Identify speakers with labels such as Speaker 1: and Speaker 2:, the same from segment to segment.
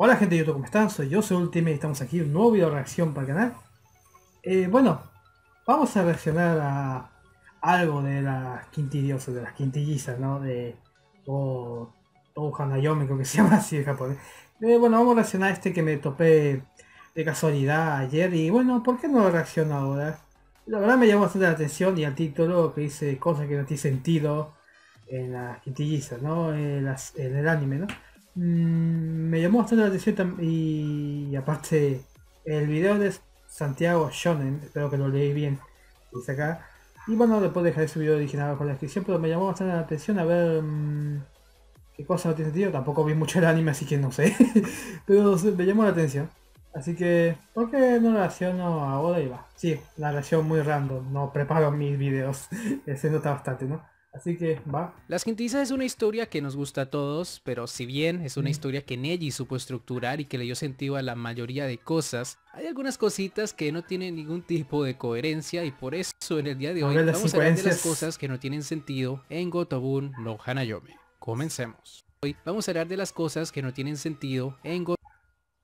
Speaker 1: Hola gente de YouTube, ¿cómo están? Soy yo, soy Ultimate y estamos aquí un nuevo video reacción para el canal. Eh, bueno, vamos a reaccionar a algo de las quintillosas, de las quintillizas, ¿no? De todo, creo que se llama así en japonés. Eh, bueno, vamos a reaccionar a este que me topé de casualidad ayer y bueno, ¿por qué no lo reacciono ahora? La verdad me llamó bastante la atención y al título que dice cosas que no tiene sentido en las quintillizas, ¿no? En, las, en el anime, ¿no? Mm, me llamó bastante la atención y, aparte el video de Santiago Shonen, espero que lo leí bien, dice acá. Y bueno, después dejaré su video original con la descripción, pero me llamó bastante la atención a ver mmm, qué cosa no tiene sentido. Tampoco vi mucho el anime, así que no sé. pero me llamó la atención. Así que, ¿por qué no lo reacciono ahora y va? Sí, la reacción muy random, no preparo mis videos, se nota bastante, ¿no? Así que va.
Speaker 2: Las Quintizas es una historia que nos gusta a todos, pero si bien es una historia que Neji supo estructurar y que le dio sentido a la mayoría de cosas, hay algunas cositas que no tienen ningún tipo de coherencia y por eso en el día de hoy vamos a hablar de las cosas que no tienen sentido en Gotobun no Hanayome. Comencemos. Hoy vamos a hablar de las cosas que no tienen sentido en Gotobun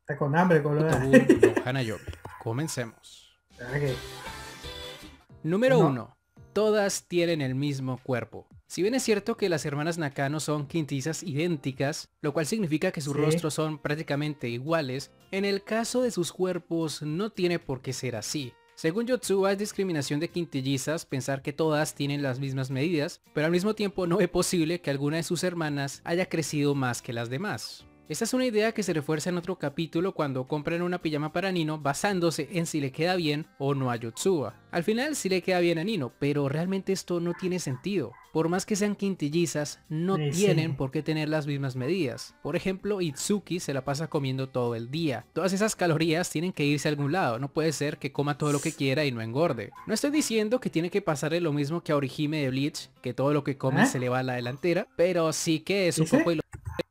Speaker 1: Está con hambre,
Speaker 2: Gotobun no Hanayome. Comencemos. Número 1 todas tienen el mismo cuerpo. Si bien es cierto que las hermanas Nakano son quintizas idénticas, lo cual significa que sus rostros son prácticamente iguales, en el caso de sus cuerpos no tiene por qué ser así. Según Yotsuba es discriminación de quintillizas pensar que todas tienen las mismas medidas, pero al mismo tiempo no es posible que alguna de sus hermanas haya crecido más que las demás. Esta es una idea que se refuerza en otro capítulo cuando compran una pijama para Nino basándose en si le queda bien o no a Yotsuba. Al final sí le queda bien a Nino, pero realmente esto no tiene sentido. Por más que sean quintillizas, no tienen por qué tener las mismas medidas. Por ejemplo, Itsuki se la pasa comiendo todo el día. Todas esas calorías tienen que irse a algún lado. No puede ser que coma todo lo que quiera y no engorde. No estoy diciendo que tiene que pasarle lo mismo que a Orihime de Bleach, que todo lo que come ¿Eh? se le va a la delantera, pero sí que es un poco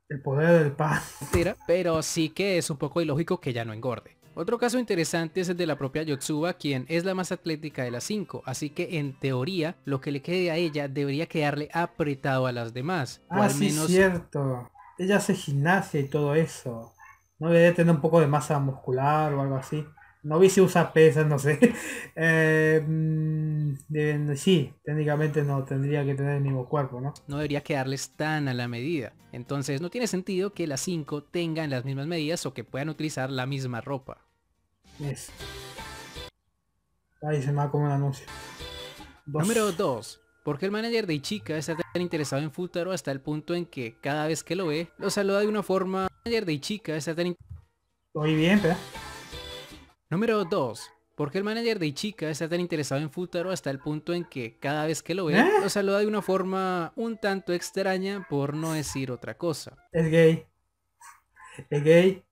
Speaker 1: el poder del pan.
Speaker 2: Pero sí que es un poco ilógico que ya no engorde. Otro caso interesante es el de la propia Yotsuba, quien es la más atlética de las 5, así que en teoría lo que le quede a ella debería quedarle apretado a las demás.
Speaker 1: Ah, o al sí, menos... cierto. Ella hace gimnasia y todo eso. No debería tener un poco de masa muscular o algo así. No vi si usa pesas, no sé. Eh, mm, sí, técnicamente no tendría que tener el mismo cuerpo, ¿no?
Speaker 2: No debería quedarles tan a la medida. Entonces no tiene sentido que las 5 tengan las mismas medidas o que puedan utilizar la misma ropa.
Speaker 1: Es. Ahí se me va como un anuncio.
Speaker 2: Número 2. ¿Por qué el manager de Ichika está tan interesado en Futaro hasta el punto en que cada vez que lo ve, lo saluda de una forma... El manager de Ichika está tan...
Speaker 1: Muy bien, pero...
Speaker 2: Número 2. ¿Por qué el manager de Ichika está tan interesado en Futaro hasta el punto en que cada vez que lo ve, ¿Eh? lo saluda de una forma un tanto extraña por no decir otra cosa?
Speaker 1: Es gay. Es gay.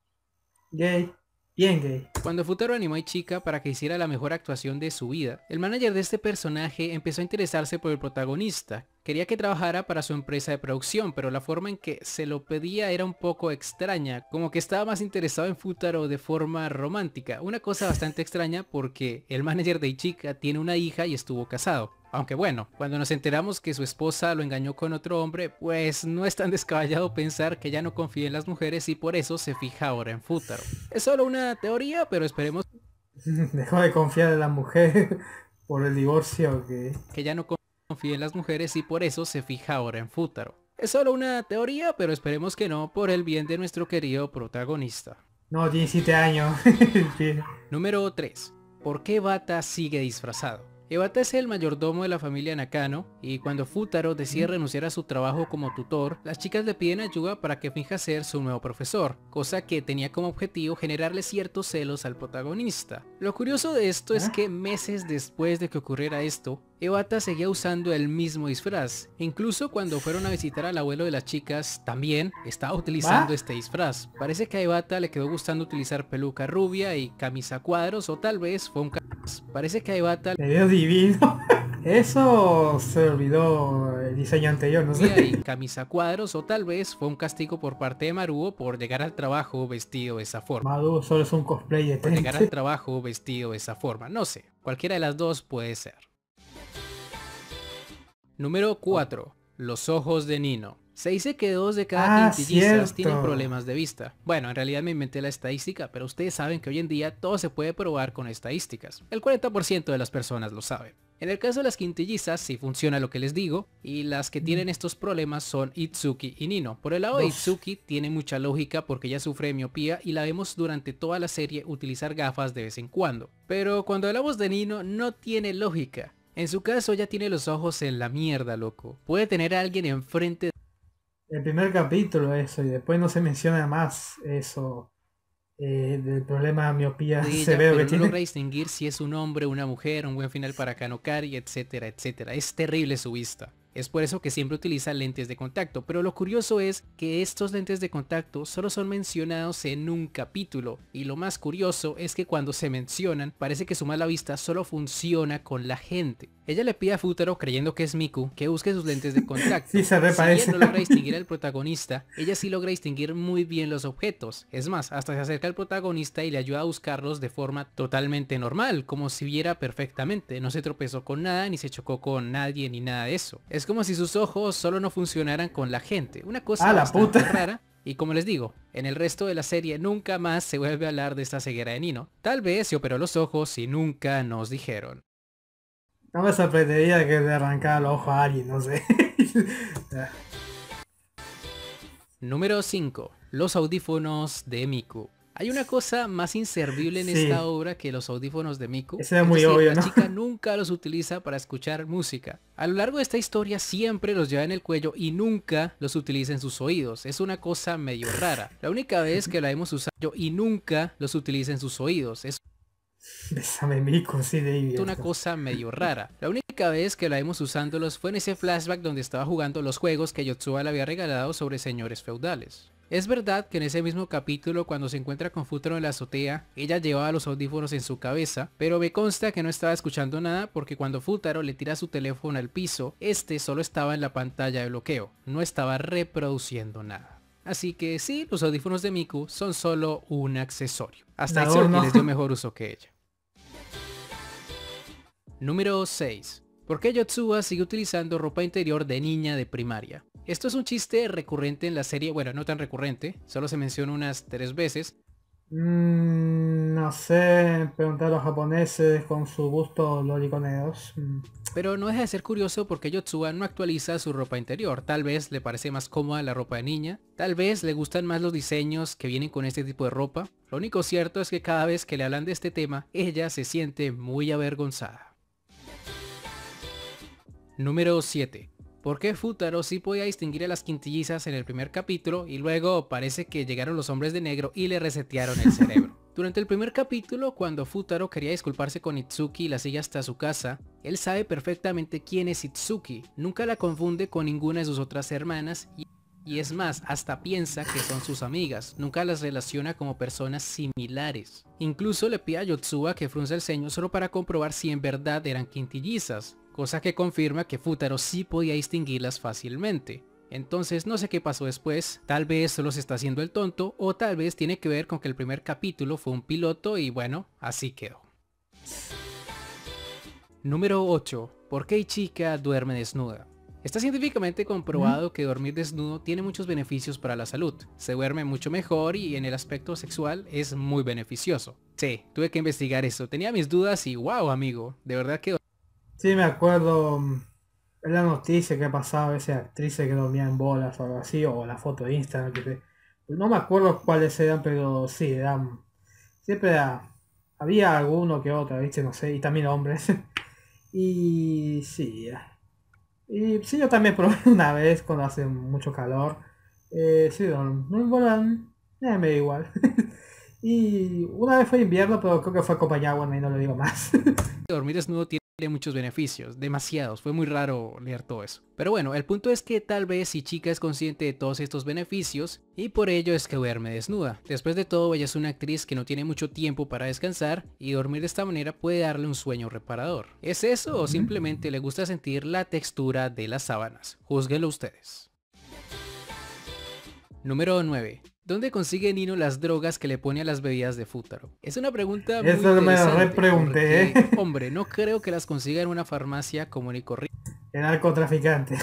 Speaker 1: Gay. Bien gay.
Speaker 2: Cuando Futaro animó a Ichika para que hiciera la mejor actuación de su vida, el manager de este personaje empezó a interesarse por el protagonista, Quería que trabajara para su empresa de producción, pero la forma en que se lo pedía era un poco extraña, como que estaba más interesado en Futaro de forma romántica, una cosa bastante extraña porque el manager de Ichika tiene una hija y estuvo casado. Aunque bueno, cuando nos enteramos que su esposa lo engañó con otro hombre, pues no es tan descabellado pensar que ya no confía en las mujeres y por eso se fija ahora en Futaro. Es solo una teoría, pero esperemos...
Speaker 1: Dejó de confiar en la mujer por el divorcio que...
Speaker 2: Que ya no confía en las mujeres y por eso se fija ahora en Futaro. Es solo una teoría, pero esperemos que no, por el bien de nuestro querido protagonista.
Speaker 1: No, 17 años.
Speaker 2: Número 3. ¿Por qué Bata sigue disfrazado? Ebata es el mayordomo de la familia Nakano y cuando Futaro decide renunciar a su trabajo como tutor, las chicas le piden ayuda para que finja ser su nuevo profesor, cosa que tenía como objetivo generarle ciertos celos al protagonista. Lo curioso de esto es ¿Ah? que meses después de que ocurriera esto, Ebata seguía usando el mismo disfraz. Incluso cuando fueron a visitar al abuelo de las chicas, también estaba utilizando este disfraz. Parece que a Ebata le quedó gustando utilizar peluca rubia y camisa cuadros o tal vez fue un Parece que a Ebata...
Speaker 1: Le dio divino. Eso se olvidó el diseño anterior, no sé.
Speaker 2: Y camisa cuadros o tal vez fue un castigo por parte de Maruo por llegar al trabajo vestido de esa forma.
Speaker 1: Maruo solo es un cosplay de
Speaker 2: Por llegar al trabajo vestido de esa forma, no sé. Cualquiera de las dos puede ser. Número 4. Los ojos de Nino. Se dice que dos de cada
Speaker 1: Ah,
Speaker 2: quintillizas tienen problemas de vista. Bueno, en realidad me inventé la estadística, pero ustedes saben que hoy en día todo se puede probar con estadísticas. El 40% de las personas lo saben. En el caso de las quintillizas, sí funciona lo que les digo, y las que tienen estos problemas son Itsuki y Nino. Por el lado de
Speaker 1: Uf.
Speaker 2: Itsuki tiene mucha lógica porque ella sufre de miopía y la vemos durante toda la serie utilizar gafas de vez en cuando. Pero cuando hablamos de Nino no tiene lógica. En su caso ella tiene los ojos en la mierda, loco. Puede tener a alguien enfrente
Speaker 1: El primer capítulo eso, y después no se menciona más eso eh, del problema de miopía
Speaker 2: ella,
Speaker 1: severo
Speaker 2: pero
Speaker 1: que
Speaker 2: no
Speaker 1: tiene.
Speaker 2: logra distinguir si es un hombre, una mujer, un buen final para Kanokari, etcétera, etcétera. Es terrible su vista. Es por eso que siempre utiliza lentes de contacto, pero lo curioso es que estos lentes de contacto solo son mencionados en un capítulo, y lo más curioso es que cuando se mencionan, parece que su mala vista solo funciona con la gente. Ella le pide a Futaro, creyendo que es Miku, que busque sus lentes de contacto.
Speaker 1: Sí, se
Speaker 2: Si
Speaker 1: reparece.
Speaker 2: ella no logra distinguir al protagonista, ella sí logra distinguir muy bien los objetos. Es más, hasta se acerca al protagonista y le ayuda a buscarlos de forma totalmente normal, como si viera perfectamente. No se tropezó con nada, ni se chocó con nadie, ni nada de eso. Es como si sus ojos solo no funcionaran con la gente. Una cosa
Speaker 1: ¡A la
Speaker 2: bastante
Speaker 1: puta!
Speaker 2: rara. Y como les digo, en el resto de la serie nunca más se vuelve a hablar de esta ceguera de Nino. Tal vez se operó los ojos y nunca nos dijeron.
Speaker 1: No me sorprendería que le arrancara los ojos a alguien, no sé.
Speaker 2: Número 5. Los audífonos de Miku. Hay una cosa más inservible en
Speaker 1: Sí.
Speaker 2: esta obra que los audífonos de Miku.
Speaker 1: Eso es
Speaker 2: es
Speaker 1: muy
Speaker 2: decir,
Speaker 1: obvio,
Speaker 2: la
Speaker 1: ¿no?
Speaker 2: chica nunca los utiliza para escuchar música. A lo largo de esta historia siempre los lleva en el cuello y nunca los utiliza en sus oídos. Es una cosa medio rara. La única vez que la hemos usado y nunca los utiliza en sus oídos. Es
Speaker 1: Bésame mico, sí, David.
Speaker 2: una cosa medio rara. La única vez que la vimos usándolos fue en ese flashback donde estaba jugando los juegos que Yotsuba le había regalado sobre señores feudales. Es verdad que en ese mismo capítulo cuando se encuentra con Futaro en la azotea, ella llevaba los audífonos en su cabeza, pero me consta que no estaba escuchando nada porque cuando Futaro le tira su teléfono al piso, este solo estaba en la pantalla de bloqueo, no estaba reproduciendo nada. Así que sí, los audífonos de Miku son solo un accesorio. Hasta
Speaker 1: Un
Speaker 2: Itsuki
Speaker 1: adorno.
Speaker 2: les dio mejor uso que ella. Número 6. ¿Por qué Yotsuba sigue utilizando ropa interior de niña de primaria? Esto es un chiste recurrente en la serie, bueno, no tan recurrente, solo se menciona unas tres veces,
Speaker 1: Mm, no sé, preguntar a los japoneses con su gusto loliconeos. Mm,
Speaker 2: pero no deja de ser curioso porque Yotsuba no actualiza su ropa interior. Tal vez le parece más cómoda la ropa de niña, tal vez le gustan más los diseños que vienen con este tipo de ropa. Lo único cierto es que cada vez que le hablan de este tema, ella se siente muy avergonzada. Número 7. ¿Por qué Futaro sí podía distinguir a las quintillizas en el primer capítulo y luego parece que llegaron los hombres de negro y le resetearon el cerebro? Durante el primer capítulo, cuando Futaro quería disculparse con Itsuki y la sigue hasta su casa, él sabe perfectamente quién es Itsuki, nunca la confunde con ninguna de sus otras hermanas y, y es más, hasta piensa que son sus amigas, nunca las relaciona como personas similares. Incluso le pide a Yotsuba que frunza el ceño solo para comprobar si en verdad eran quintillizas, cosa que confirma que Futaro sí podía distinguirlas fácilmente. Entonces no sé qué pasó después, tal vez solo se está haciendo el tonto o tal vez tiene que ver con que el primer capítulo fue un piloto y bueno, así quedó. Número 8. ¿Por qué Ichika duerme desnuda? Está científicamente comprobado que dormir desnudo tiene muchos beneficios para la salud. Se duerme mucho mejor y en el aspecto sexual es muy beneficioso. Sí, tuve que investigar eso. Tenía mis dudas y wow, amigo. De verdad que
Speaker 1: Sí, me acuerdo mm, en la noticia que ha pasado esa actriz que dormía en bolas o algo así, o la foto de Instagram. No me acuerdo cuáles eran, pero sí, eran... Siempre había alguno que otro, ¿viste? No sé, y también hombres. y sí. Y sí, yo también probé una vez cuando hace mucho calor. Eh, sí, dorm- no volan, eh, me da igual. y una vez fue invierno, pero creo que fue bueno, y no lo digo más.
Speaker 2: dormir desnudo tiene muchos beneficios, demasiados, fue muy raro leer todo eso. Pero bueno, el punto es que tal vez si chica es consciente de todos estos beneficios y por ello es que duerme desnuda. Después de todo, ella es una actriz que no tiene mucho tiempo para descansar y dormir de esta manera puede darle un sueño reparador. ¿Es eso o simplemente le gusta sentir la textura de las sábanas? Júzguenlo ustedes. Número 9. ¿Dónde consigue Nino las drogas que le pone a las bebidas de Futaro? Es una pregunta muy
Speaker 1: Eso me
Speaker 2: interesante
Speaker 1: repregunté,
Speaker 2: porque,
Speaker 1: ¿eh?
Speaker 2: Hombre, no creo que las consiga en una farmacia común y corriente.
Speaker 1: El narcotraficante.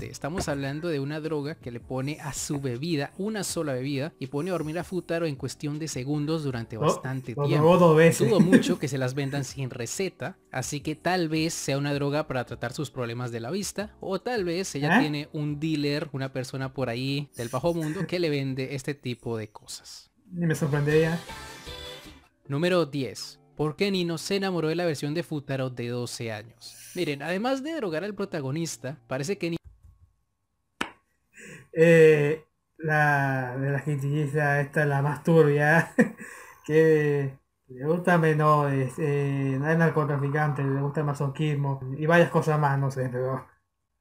Speaker 2: Estamos hablando de una droga que le pone a su bebida, una sola bebida, y pone a dormir a Futaro en cuestión de segundos durante oh, bastante tiempo. Dudo mucho que se las vendan sin receta, así que tal vez sea una droga para tratar sus problemas de la vista, o tal vez ella ¿Eh? tiene un dealer, una persona por ahí del bajo mundo que le vende este tipo de cosas.
Speaker 1: Ni me sorprendería.
Speaker 2: Número 10. ¿Por qué Nino se enamoró de la versión de Futaro de 12 años? Miren, además de drogar al protagonista, parece que...
Speaker 1: Eh, la de la quintilliza, esta es la más turbia, que le gusta menores, eh, no es narcotraficante, le gusta el masoquismo y varias cosas más, no sé, pero...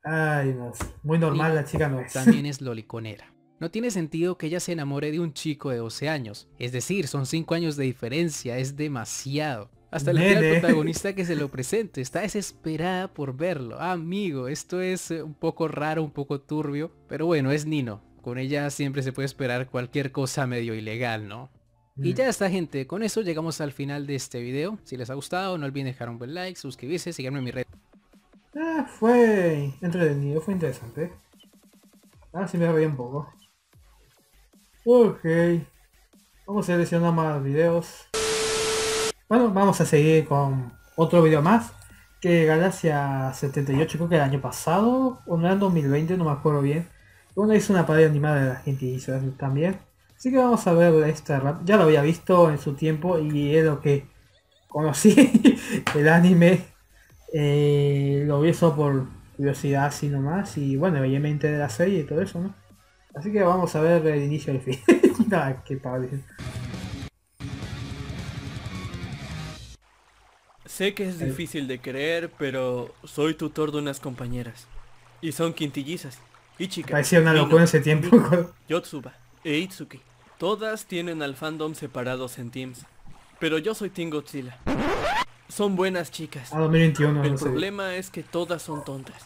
Speaker 1: Ay, no, muy normal la chica no es.
Speaker 2: También es loliconera. No tiene sentido que ella se enamore de un chico de 12 años. Es decir, son 5 años de diferencia, es demasiado. Hasta el protagonista que se lo presente está desesperada por verlo. amigo, esto es eh, un poco raro, un poco turbio, pero bueno, es Nino. Con ella siempre se puede esperar cualquier cosa medio ilegal, ¿no? Y mm. ya está gente, con eso llegamos al final de este video. Si les ha gustado, no olviden dejar un buen like, suscribirse, seguirme en mi red.
Speaker 1: Ah, fue entretenido, fue interesante. Ahora sí me reí un poco. Ok. Vamos a seleccionar más videos. Bueno, vamos a seguir con otro video más. Que Galaxia 78, creo que el año pasado, o no en 2020, no me acuerdo bien. Bueno, hizo una pared animada de la gente hizo también. Así que vamos a ver esta Ya lo había visto en su tiempo y es lo que conocí el anime. Eh, lo vi eso por curiosidad así nomás. Y bueno, obviamente de la serie y todo eso, ¿no? Así que vamos a ver el inicio y el fin. Nada, qué padre.
Speaker 3: Sé que es difícil de creer, pero soy tutor de unas compañeras. Y son quintillizas. Ichika.
Speaker 1: Parecía una locura en ese tiempo.
Speaker 3: Yotsuba e Itsuki. Todas tienen al fandom separados en teams. Pero yo soy Team Godzilla. Son buenas chicas.
Speaker 1: A 2021.
Speaker 3: El problema es que todas son tontas.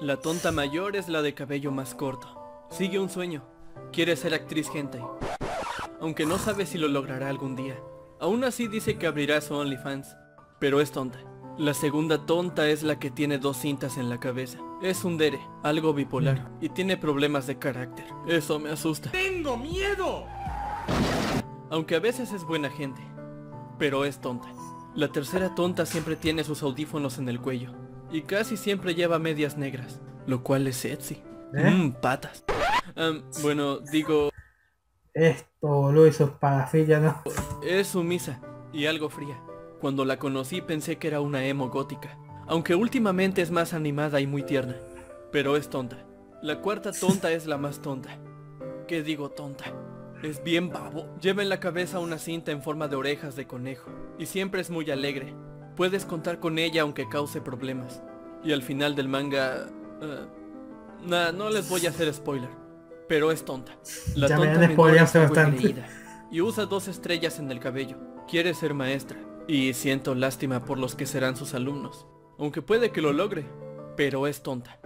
Speaker 3: La tonta mayor es la de cabello más corto. Sigue un sueño. Quiere ser actriz gente. Aunque no sabe si lo logrará algún día. Aún así dice que abrirá su OnlyFans. Pero es tonta. La segunda tonta es la que tiene dos cintas en la cabeza. Es un dere, algo bipolar, y tiene problemas de carácter. Eso me asusta. ¡Tengo miedo! Aunque a veces es buena gente, pero es tonta. La tercera tonta siempre tiene sus audífonos en el cuello, y casi siempre lleva medias negras, lo cual es sexy. Mmm, patas bueno, digo...
Speaker 1: Esto, lo hizo parafilla, ¿no?
Speaker 3: Es sumisa y algo fría. Cuando la conocí pensé que era una emo gótica. Aunque últimamente es más animada y muy tierna. Pero es tonta. La cuarta tonta es la más tonta. ¿Qué digo tonta? Es bien babo. Lleva en la cabeza una cinta en forma de orejas de conejo. Y siempre es muy alegre. Puedes contar con ella aunque cause problemas. Y al final del manga... Uh, no les voy a hacer spoiler pero es tonta. La tonta y usa dos estrellas en el cabello. Quiere ser maestra y siento lástima por los que serán sus alumnos. Aunque puede que lo logre, pero es tonta.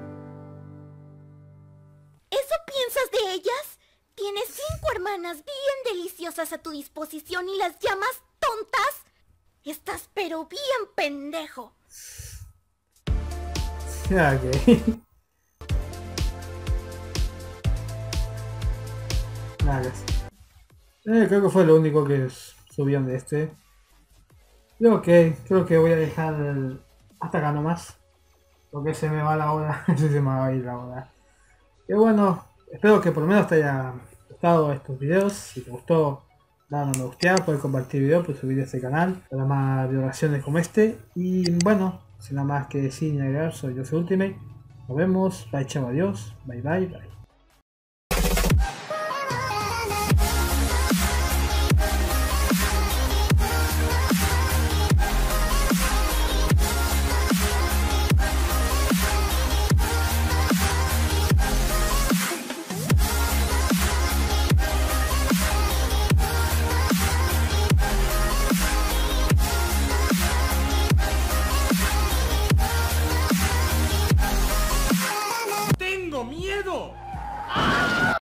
Speaker 4: ¿Eso piensas de ellas? Tienes cinco hermanas bien deliciosas a tu disposición y las llamas tontas. Estás pero bien pendejo.
Speaker 1: Eh, creo que fue lo único que subieron de este. Yo ok, creo que voy a dejar hasta acá nomás. Porque se me va la hora. se me va a ir la hora. Y bueno, espero que por lo menos te haya gustado estos videos. Si te gustó, dale a me gusta, puedes compartir video, puedes subir a este canal para más violaciones como este. Y bueno, sin nada más que decir ni agregar, soy yo soy Ultimate. Nos vemos, bye chao, adiós, bye bye bye.